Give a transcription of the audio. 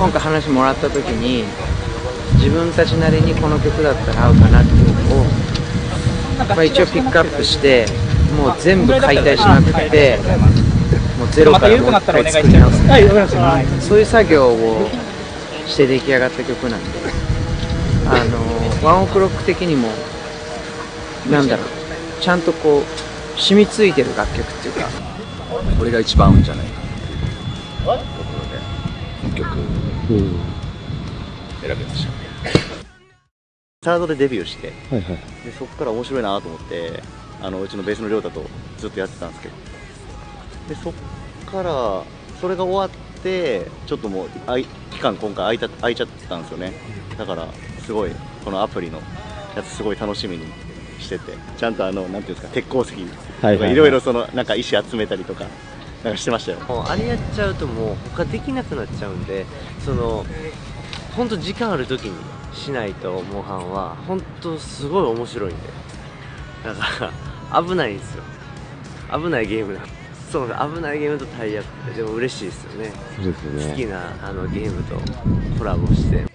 今回話もらった時に自分たちなりにこの曲だったら合うかなっていうのを、まあ、一応ピックアップしてもう全部解体しまくってもうゼロからもう一回作り直すはい、わかりました。そういう作業をして出来上がった曲なんで。あのワンオクロック的にもなんだろうちゃんとこう染みついてる楽曲っていうか。これが一番合うんじゃないか曲選びました。サードでデビューしてはいはい。でそこから面白いなと思ってあのうちのベースの亮太とずっとやってたんですけどでそっからそれが終わってちょっともうあい期間今回空いた空いちゃったんですよね。だからすごいこのアプリのやつすごい楽しみにしててちゃんとあのなんていうんですか鉄鉱石とはいかいろいろそのなんか石集めたりとかなんかしてましたよ。もうあれやっちゃうともう他できなくなっちゃうんでその本当時間ある時にしないとモンハンは本当すごい面白いんで。だから危ないんですよ。危ないゲームなんそう危ないゲームとタイアップ。ででも嬉しいですよね。そうですよね。好きなあのゲームとコラボして